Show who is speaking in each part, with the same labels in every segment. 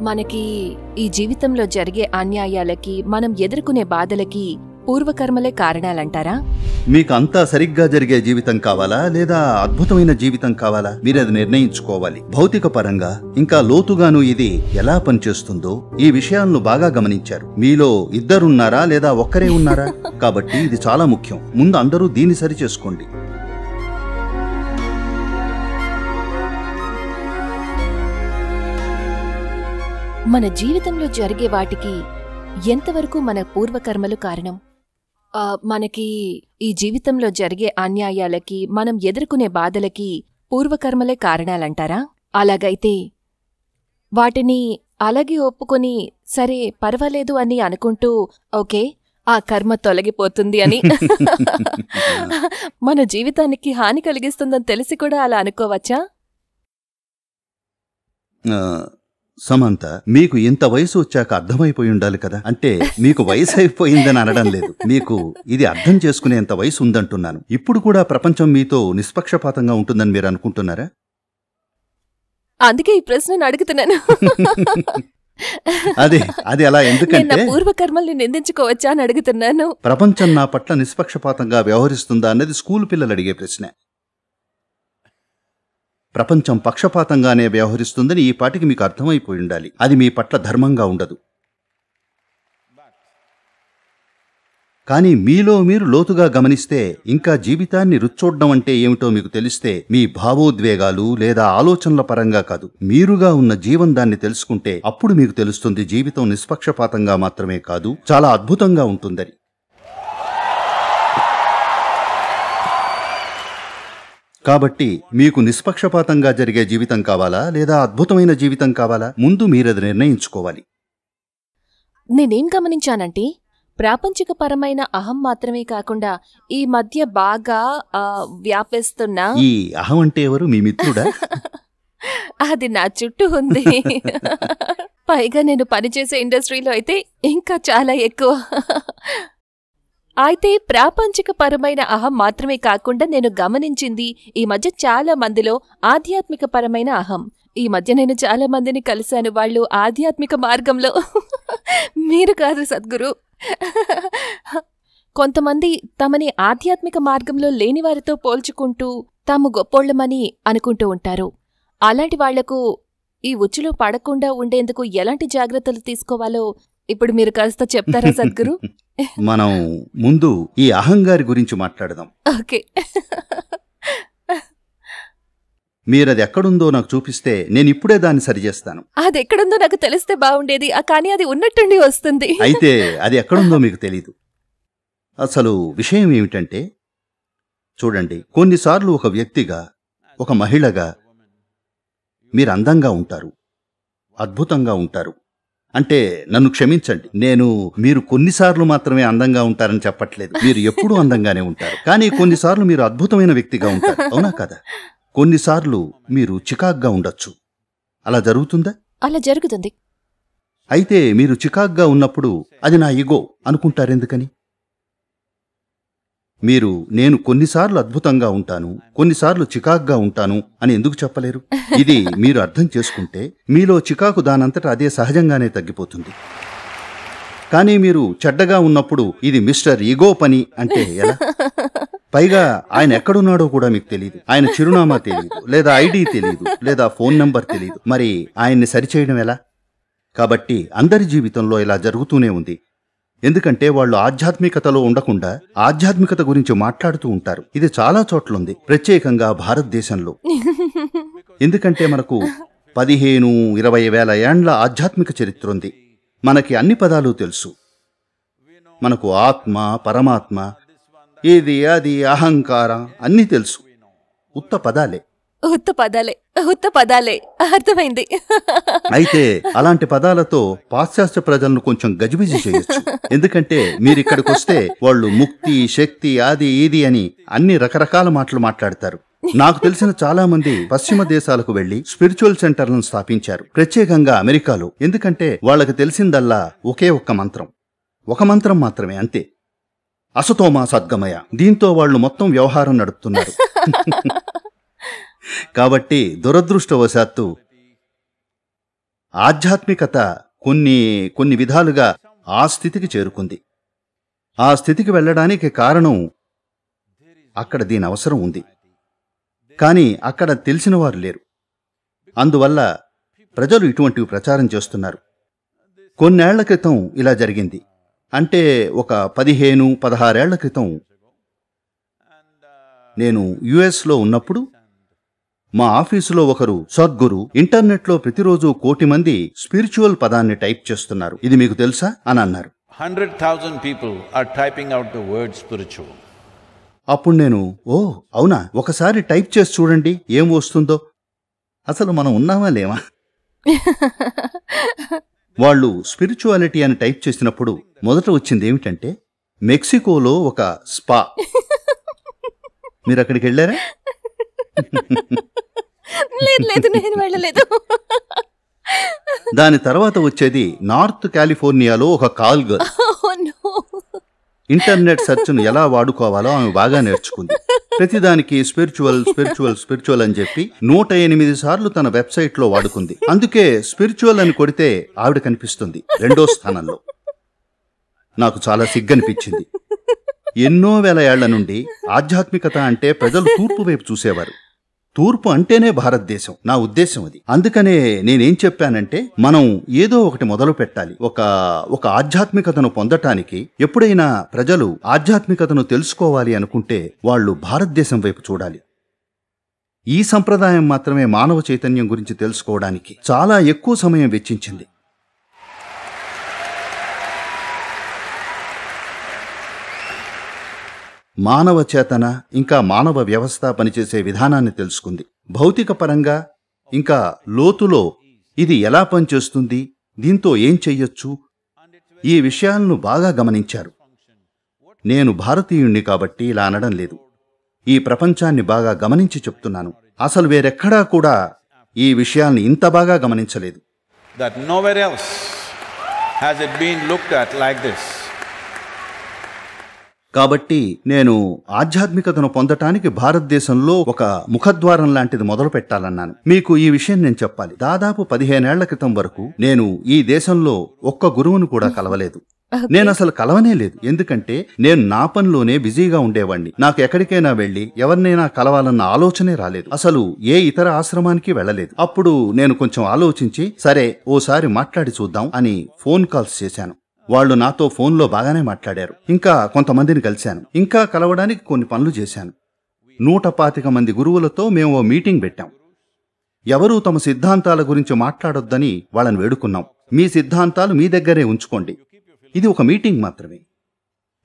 Speaker 1: మనకి ఈ జీవితంలో జరిగే అన్యాయాలకి మనం ఎదుర్కొనే బాధలకి పూర్వకర్మలే కారణాలంటారా?
Speaker 2: మీకు అంతా సరిగ్గా జరిగే జీవితం కావాలా? లేదా అద్భుతమైన జీవితం కావాలా? మీరు అది నిర్ణయించుకోవాలి. భౌతిక పరంగా ఇంకా లోతుగాను ఇది ఎలా పనిచేస్తుందో ఈ విషయాలను బాగా గమనించారు. మీలో ఇద్దరున్నారా లేదా ఒక్కరే ఉన్నారా? కాబట్టి ఇది చాలా ముఖ్యం. ముందు అందరూ దీన్ని సరి
Speaker 1: మన జీవితంలో జరిగే వాటికి ఎంతవరకు మన పూర్వకర్మలు కారణం? మనకి ఈ జీవితంలో జరిగే అన్యాయాలకి మనం ఎదుర్కొనే బాధలకి పూర్వకర్మలే కారణాలంటారా? అలాగైతే వాటిని అలాగే ఒప్పుకొని సరే పర్వాలేదు అని అనుకుంటూ ఓకే ఆ కర్మ తొలగిపోతుంది అని మన జీవితానికి హాని కలిగిస్తుందని తెలిసి కూడా అలా అనుకోవచ్చా?
Speaker 2: సమంత మీకు ఇంత వయసు వచ్చాక అర్థమైపోయి ఉండాలి కదా? అంటే మీకు వయసు అయిపోయిందని అనడం లేదు. మీకు ఇది అర్థం చేసుకునేంత వయసు ఉందంటున్నాను. ఇప్పుడు కూడా ప్రపంచం మీతో నిష్పక్షపాతంగా ఉంటుందని మీరు అనుకుంటున్నారా?
Speaker 1: అందుకే ఈ ప్రశ్నను అడుగుతున్నాను.
Speaker 2: అదే అది అలా ఎందుకంటే
Speaker 1: పూర్వకర్మల్ని నిందించుకోవచ్చా అని అడుగుతున్నాను.
Speaker 2: ప్రపంచం నా పట్ల నిష్పక్షపాతంగా వ్యవహరిస్తుందా అన్నది స్కూల్ పిల్లలు అడిగే ప్రశ్న. ప్రపంచం పక్షపాతంగానే వ్యవహరిస్తుందని ఈ పాటికి మీకు అర్థమైపోయి ఉండాలి. అది మీ పట్ల ధర్మంగా ఉండదు. కానీ మీలో మీరు లోతుగా గమనిస్తే ఇంకా జీవితాన్ని రుచ్చోడ్డం అంటే ఏమిటో మీకు తెలిస్తే మీ భావోద్వేగాలు లేదా ఆలోచనల పరంగా కాదు. మీరుగా ఉన్న జీవన్ దాన్ని తెలుసుకుంటే అప్పుడు మీకు తెలుస్తుంది జీవితం నిష్పక్షపాతంగా మాత్రమే కాదు చాలా అద్భుతంగా ఉంటుందని. కాబట్టి మీకు నిష్పక్షపాతంగా జరిగే జీవితం కావాలా లేదా అద్భుతమైన జీవితం కావాలా? ముందు మీరది నిర్ణయించుకోవాలి.
Speaker 1: నేనేం గమనించానంటే ప్రాపంచికపరమైన అహం మాత్రమే కాకుండా ఈ మధ్య బాగా వ్యాపిస్తున్న
Speaker 2: ఈ అహం అంటే ఎవరు? మీ మిత్రుడా?
Speaker 1: అది నా చుట్టూ ఉంది. పైగా నేను పనిచేసే ఇండస్ట్రీలో అయితే ఇంకా చాలా ఎక్కువ అయితే ప్రాపంచికపరమైన అహం మాత్రమే కాకుండా నేను గమనించింది ఈ మధ్య చాలా మందిలో ఆధ్యాత్మికపరమైన అహం. ఈ మధ్య నేను చాలా మందిని కలిశాను వాళ్ళు ఆధ్యాత్మిక మార్గంలో. మీరు కాదు సద్గురు. కొంతమంది తమని ఆధ్యాత్మిక మార్గంలో లేని వారితో పోల్చుకుంటూ తాము గొప్పోళ్ళమని అనుకుంటూ ఉంటారు. అలాంటి వాళ్ళకు ఈ ఉచ్చులో పడకుండా ఉండేందుకు ఎలాంటి జాగ్రత్తలు తీసుకోవాలో ఇప్పుడు మీరు కాస్త చెప్తారా సద్గురు?
Speaker 2: మనం ముందు ఈ అహంగారి గురించి మాట్లాడదాం.
Speaker 1: ఓకే.
Speaker 2: మీరది ఎక్కడుందో నాకు చూపిస్తే నేను ఇప్పుడే దాన్ని సరిచేస్తాను.
Speaker 1: అది ఎక్కడుందో నాకు తెలిస్తే బాగుండేది కానీ అది ఉన్నట్టుండి వస్తుంది.
Speaker 2: అయితే అది ఎక్కడుందో మీకు తెలీదు. అసలు విషయం ఏమిటంటే చూడండి కొన్నిసార్లు ఒక వ్యక్తిగా ఒక మహిళగా మీరు అందంగా ఉంటారు అద్భుతంగా ఉంటారు. అంటే నన్ను క్షమించండి. నేను మీరు కొన్నిసార్లు మాత్రమే అందంగా ఉంటారని చెప్పట్లేదు. మీరు ఎప్పుడూ అందంగానే ఉంటారు. కానీ కొన్నిసార్లు మీరు అద్భుతమైన వ్యక్తిగా ఉంటారు. అవునా కదా? కొన్నిసార్లు మీరు చికాగ్గా ఉండొచ్చు. అలా జరుగుతుందా?
Speaker 1: అలా జరుగుతుంది.
Speaker 2: అయితే మీరు చికాగ్గా ఉన్నప్పుడు అది నా ఇగో అనుకుంటారెందుకని? మీరు నేను కొన్నిసార్లు అద్భుతంగా ఉంటాను కొన్నిసార్లు చికాక్గా ఉంటాను అని ఎందుకు చెప్పలేరు? ఇది మీరు అర్థం చేసుకుంటే మీలో చికాకు దానంతట అదే సహజంగానే తగ్గిపోతుంది. కానీ మీరు చెడ్డగా ఉన్నప్పుడు ఇది మిస్టర్ ఈగో పని అంటే ఎలా? పైగా ఆయన ఎక్కడున్నాడో కూడా మీకు తెలియదు ఆయన చిరునామా తెలియదు లేదా ఐడి తెలియదు లేదా ఫోన్ నంబర్ తెలియదు మరి ఆయన్ని సరిచేయడం ఎలా? కాబట్టి అందరి జీవితంలో ఇలా జరుగుతూనే ఉంది. ఎందుకంటే వాళ్ళు ఆధ్యాత్మికతలో ఉండకుండా ఆధ్యాత్మికత గురించి మాట్లాడుతూ ఉంటారు. ఇది చాలా చోట్లుంది. ప్రత్యేకంగా భారతదేశంలో. ఎందుకంటే మనకు పదిహేను ఇరవై వేల ఏండ్ల ఆధ్యాత్మిక చరిత్ర ఉంది. మనకి అన్ని పదాలు తెలుసు. మనకు ఆత్మ పరమాత్మ ఇది అది అహంకారం అన్నీ తెలుసు. ఉత్త పదాలే.
Speaker 1: ఉత్త పదాలే ఉత్త పదాలే. అర్థమైంది.
Speaker 2: అయితే అలాంటి పదాలతో పాశ్చాత్య ప్రజలను కొంచెం గజిబిజి చేయొచ్చు. ఎందుకంటే మీరు ఇక్కడికి వస్తే వాళ్ళు ముక్తి శక్తి అది ఇది అని అన్ని రకరకాల మాటలు మాట్లాడతారు. నాకు తెలిసిన చాలా మంది పశ్చిమ దేశాలకు వెళ్ళి స్పిరిచువల్ సెంటర్లను స్థాపించారు. ప్రత్యేకంగా అమెరికాలో. ఎందుకంటే వాళ్ళకి తెలిసిందల్లా ఒకే ఒక్క మంత్రం. ఒక మంత్రం మాత్రమే అంతే. అసతోమా సద్గమయ దీంతో వాళ్ళు మొత్తం వ్యవహారం నడుపుతున్నారు. కాబట్టి దురదృష్టవశాత్తు ఆధ్యాత్మికత కొన్ని కొన్ని విధాలుగా ఆ స్థితికి చేరుకుంది. ఆ స్థితికి వెళ్ళడానికి కారణం అక్కడ దీని అవసరం ఉంది. కానీ అక్కడ తెలిసిన వారు లేరు. అందువల్ల ప్రజలు ఇటువంటివి ప్రచారం చేస్తున్నారు. కొన్నేళ్ళ క్రితం ఇలా జరిగింది. అంటే ఒక పదిహేను పదహారేళ్ళ క్రితం నేను యుఎస్లో ఉన్నప్పుడు మా ఆఫీసులో ఒకరు సద్గురు ఇంటర్నెట్లో ప్రతిరోజు కోటి మంది స్పిరిచువల్ పదాన్ని టైప్ చేస్తున్నారు. ఇది మీకు తెలుసా? అని అన్నారు.
Speaker 3: 100,000 people are typing out the word spiritual.
Speaker 2: అప్పుడు నేను ఓ అవునా? ఒకసారి టైప్ చేసి చూడండి ఏం వస్తుందో. అసలు మనం ఉన్నామా లేమా? వాళ్ళు స్పిరిచువాలిటీ అని టైప్ చేసినప్పుడు మొదట వచ్చింది ఏమిటంటే మెక్సికోలో ఒక స్పా. మీరు అక్కడికి వెళ్ళారా?
Speaker 1: లేదు లేదు నేను వెళ్ళలేదు.
Speaker 2: దాని తర్వాత వచ్చేది నార్త్ కాలిఫోర్నియాలో ఒక కాల్ గర్ల్. ఇంటర్నెట్ సెర్చ్ను ఎలా వాడుకోవాలో ఆమె బాగా నేర్చుకుంది. ప్రతిదానికి స్పిరిచువల్ స్పిరిచువల్ స్పిరిచువల్ అని చెప్పి నూట ఎనిమిది సార్లు తన వెబ్సైట్లో వాడుకుంది. అందుకే స్పిరిచువల్ అని కొడితే ఆవిడ కనిపిస్తుంది రెండో స్థానంలో. నాకు చాలా సిగ్గనిపించింది. ఎన్నో వేల ఏళ్ళ నుండి ఆధ్యాత్మికత అంటే ప్రజలు తూర్పు వైపు చూసేవారు. తూర్పు అంటేనే భారతదేశం. నా ఉద్దేశం అది. అందుకనే నేనేం చెప్పానంటే మనం ఏదో ఒకటి మొదలు పెట్టాలి. ఒక ఒక ఆధ్యాత్మికతను పొందటానికి ఎప్పుడైనా ప్రజలు ఆధ్యాత్మికతను తెలుసుకోవాలి అనుకుంటే వాళ్ళు భారతదేశం వైపు చూడాలి. ఈ సంప్రదాయం మాత్రమే మానవ చైతన్యం గురించి తెలుసుకోవడానికి చాలా ఎక్కువ సమయం వెచ్చించింది. మానవ చేతన ఇంకా మానవ వ్యవస్థ పనిచేసే విధానాన్ని తెలుసుకుంది. భౌతిక పరంగా ఇంకా లోతులో ఇది ఎలా పనిచేస్తుంది దీంతో ఏం చెయ్యొచ్చు? ఈ విషయాలను బాగా గమనించారు. నేను భారతీయుణ్ణి కాబట్టి ఇలా అనడం లేదు. ఈ ప్రపంచాన్ని బాగా గమనించి చెప్తున్నాను. అసలు వేరెక్కడా కూడా ఈ విషయాల్ని ఇంత బాగా గమనించలేదు.
Speaker 3: That nowhere else has it been looked at like this
Speaker 2: కాబట్టి నేను ఆధ్యాత్మికతను పొందటానికి భారతదేశంలో ఒక ముఖద్వారం లాంటిది మొదలు పెట్టాలన్నాను. మీకు ఈ విషయం నేను చెప్పాలి. దాదాపు పదిహేనేళ్ళ క్రితం వరకు నేను ఈ దేశంలో ఒక్క గురువును కూడా కలవలేదు. నేను అసలు కలవనే లేదు. ఎందుకంటే నేను నా పనిలోనే బిజీగా ఉండేవాణ్ణి. నాకు ఎక్కడికైనా వెళ్ళి ఎవరినైనా కలవాలన్న ఆలోచనే రాలేదు. అసలు ఏ ఇతర ఆశ్రమానికి వెళ్ళలేదు. అప్పుడు నేను కొంచెం ఆలోచించి సరే ఓసారి మాట్లాడి చూద్దాం అని ఫోన్ కాల్స్ చేశాను. వాళ్ళు నాతో ఫోన్లో బాగానే మాట్లాడారు. ఇంకా కొంతమందిని కలిశాను. ఇంకా కలవడానికి కొన్ని పనులు చేశాను. నూట పాతిక మంది గురువులతో మేము ఓ మీటింగ్ పెట్టాం. ఎవరూ తమ సిద్ధాంతాల గురించి మాట్లాడొద్దని వాళ్ళని వేడుకున్నాం. మీ సిద్ధాంతాలు మీ దగ్గరే ఉంచుకోండి. ఇది ఒక మీటింగ్ మాత్రమే.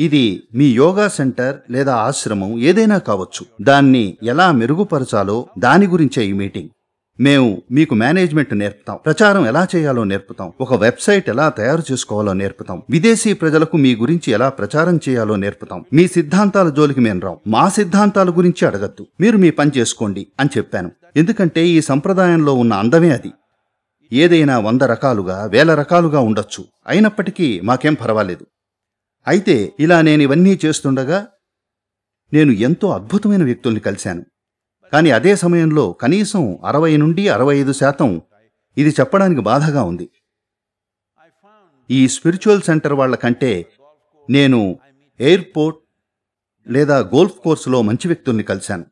Speaker 2: ఇది మీ యోగా సెంటర్ లేదా ఆశ్రమం ఏదైనా కావచ్చు. దాన్ని ఎలా మెరుగుపరచాలో దాని గురించే ఈ మీటింగ్. మేము మీకు మేనేజ్మెంట్ నేర్పుతాం. ప్రచారం ఎలా చేయాలో నేర్పుతాం. ఒక వెబ్సైట్ ఎలా తయారు చేసుకోవాలో నేర్పుతాం. విదేశీ ప్రజలకు మీ గురించి ఎలా ప్రచారం చేయాలో నేర్పుతాం. మీ సిద్ధాంతాల జోలికి మేము రాం. మా సిద్ధాంతాల గురించి అడగద్దు. మీరు మీ పని చేసుకోండి అని చెప్పాను. ఎందుకంటే ఈ సంప్రదాయంలో ఉన్న అందమే అది. ఏదైనా వంద రకాలుగా వేల రకాలుగా ఉండొచ్చు. అయినప్పటికీ మాకేం పర్వాలేదు. అయితే ఇలా నేను ఇవన్నీ చేస్తుండగా నేను ఎంతో అద్భుతమైన వ్యక్తుల్ని కలిశాను. కానీ అదే సమయంలో కనీసం అరవై నుండి అరవై ఐదు శాతం ఇది చెప్పడానికి బాధగా ఉంది. ఈ స్పిరిచువల్ సెంటర్ వాళ్ళ కంటే నేను ఎయిర్పోర్ట్ లేదా గోల్ఫ్ కోర్సులో మంచి వ్యక్తుల్ని కలిశాను.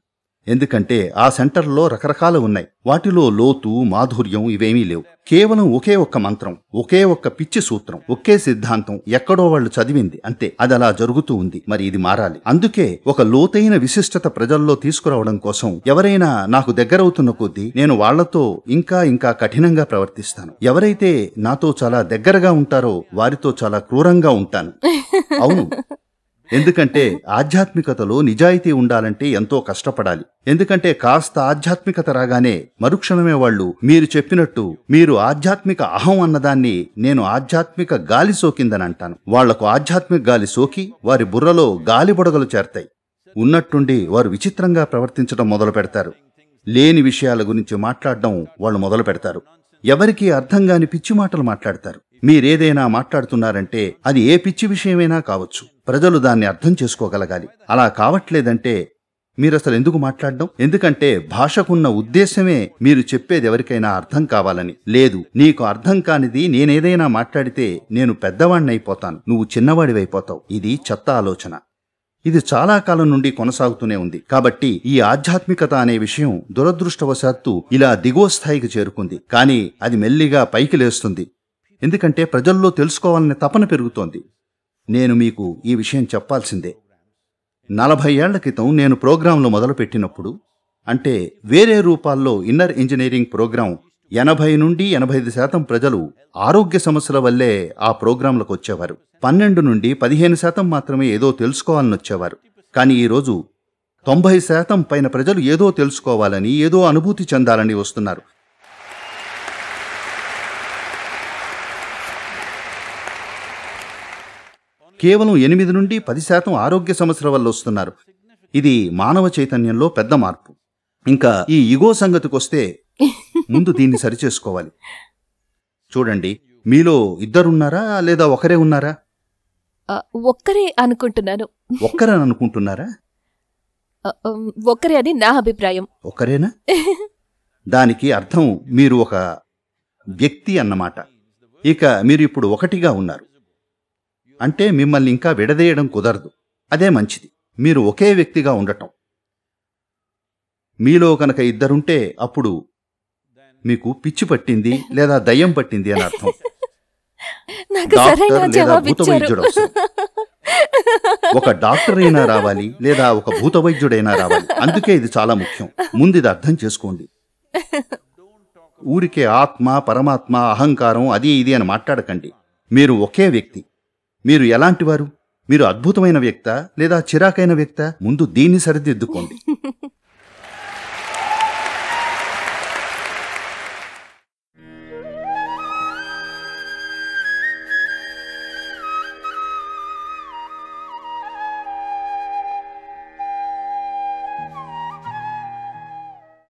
Speaker 2: ఎందుకంటే ఆ సెంటర్లో రకరకాలు ఉన్నాయి. వాటిలో లోతు మాధుర్యం ఇవేమీ లేవు. కేవలం ఒకే ఒక్క మంత్రం ఒకే ఒక్క పిచ్చి సూత్రం ఒకే సిద్ధాంతం ఎక్కడో వాళ్ళు చదివింది. అంతే అది అలా జరుగుతూ ఉంది. మరి ఇది మారాలి. అందుకే ఒక లోతైన విశిష్టత ప్రజల్లో తీసుకురావడం కోసం ఎవరైనా నాకు దగ్గరవుతున్న కొద్దీ నేను వాళ్ళతో ఇంకా ఇంకా కఠినంగా ప్రవర్తిస్తాను. ఎవరైతే నాతో చాలా దగ్గరగా ఉంటారో వారితో చాలా క్రూరంగా ఉంటాను. అవును. ఎందుకంటే ఆధ్యాత్మికతలో నిజాయితీ ఉండాలంటే ఎంతో కష్టపడాలి. ఎందుకంటే కాస్త ఆధ్యాత్మికత రాగానే మరుక్షణమే వాళ్ళు మీరు చెప్పినట్టు మీరు ఆధ్యాత్మిక అహం అన్నదాన్ని నేను ఆధ్యాత్మిక గాలి సోకిందని అంటాను వాళ్ళకు ఆధ్యాత్మిక గాలి సోకి వారి బుర్రలో గాలి బుడగలు చేరతాయి. ఉన్నట్టుండి వారు విచిత్రంగా ప్రవర్తించడం మొదలు పెడతారు. లేని విషయాల గురించి మాట్లాడడం వాళ్ళు మొదలు పెడతారు. ఎవరికీ అర్థం కాని పిచ్చి మాటలు మాట్లాడతారు. మీరేదైనా మాట్లాడుతున్నారంటే అది ఏ పిచ్చి విషయమైనా కావచ్చు. ప్రజలు దాన్ని అర్థం చేసుకోగలగాలి. అలా కావట్లేదంటే మీరసలు ఎందుకు మాట్లాడడం? ఎందుకంటే భాషకున్న ఉద్దేశమే మీరు చెప్పేది ఎవరికైనా అర్థం కావాలని. లేదు నీకు అర్థం కానిది నేనేదైనా మాట్లాడితే నేను పెద్దవాణ్ణైపోతాను. నువ్వు చిన్నవాడివైపోతావు. ఇది చెత్త ఆలోచన. ఇది చాలా కాలం నుండి కొనసాగుతూనే ఉంది. కాబట్టి ఈ ఆధ్యాత్మికత అనే విషయం దురదృష్టవశాత్తు ఇలా దిగువ స్థాయికి చేరుకుంది. కానీ అది మెల్లిగా పైకి లేస్తుంది. ఎందుకంటే ప్రజల్లో తెలుసుకోవాలనే తపన పెరుగుతోంది. నేను మీకు ఈ విషయం చెప్పాల్సిందే. నలభై ఏళ్ళ క్రితం నేను ప్రోగ్రాంలు మొదలుపెట్టినప్పుడు అంటే వేరే రూపాల్లో ఇన్నర్ ఇంజనీరింగ్ ప్రోగ్రాం ఎనభై నుండి ఎనభై ఐదు శాతం ప్రజలు ఆరోగ్య సమస్యల వల్లే ఆ ప్రోగ్రాంలకు వచ్చేవారు. పన్నెండు నుండి పదిహేను శాతం మాత్రమే ఏదో తెలుసుకోవాలని వచ్చేవారు. కానీ ఈరోజు తొంభై శాతం పైన ప్రజలు ఏదో తెలుసుకోవాలని ఏదో అనుభూతి చెందాలని వస్తున్నారు. కేవలం ఎనిమిది నుండి పది శాతం ఆరోగ్య సమస్యల వల్ల వస్తున్నారు. ఇది మానవ చైతన్యంలో పెద్ద మార్పు. ఇంకా ఈ ఇగో సంగతికొస్తే ముందు దీన్ని సరిచేసుకోవాలి. చూడండి మీలో ఇద్దరున్నారా లేదా ఒకరే ఉన్నారా?
Speaker 1: ఒక్కరే అనుకుంటున్నాను.
Speaker 2: ఒక్కరని అనుకుంటున్నారా?
Speaker 1: ఒక్కరే అని నా అభిప్రాయం.
Speaker 2: ఒకరేనా దానికి అర్థం మీరు ఒక వ్యక్తి అన్నమాట. ఇక మీరు ఇప్పుడు ఒకటిగా ఉన్నారు. అంటే మిమ్మల్ని ఇంకా విడదీయడం కుదరదు. అదే మంచిది. మీరు ఒకే వ్యక్తిగా ఉండటం. మీలో కనుక ఇద్దరుంటే అప్పుడు మీకు పిచ్చి పట్టింది లేదా దయ్యం పట్టింది అని అర్థం. డాక్టర్ లేదా భూత వైద్యుడు. ఒక డాక్టర్ అయినా రావాలి లేదా ఒక భూత వైద్యుడైనా రావాలి. అందుకే ఇది చాలా ముఖ్యం. ముందు ఇది అర్థం చేసుకోండి. ఊరికే ఆత్మ పరమాత్మ అహంకారం అది ఇది అని మాట్లాడకండి. మీరు ఒకే వ్యక్తి. మీరు ఎలాంటివారు? మీరు అద్భుతమైన వ్యక్త లేదా చిరాకైన వ్యక్త? ముందు దీన్ని సరిదిద్దుకోండి.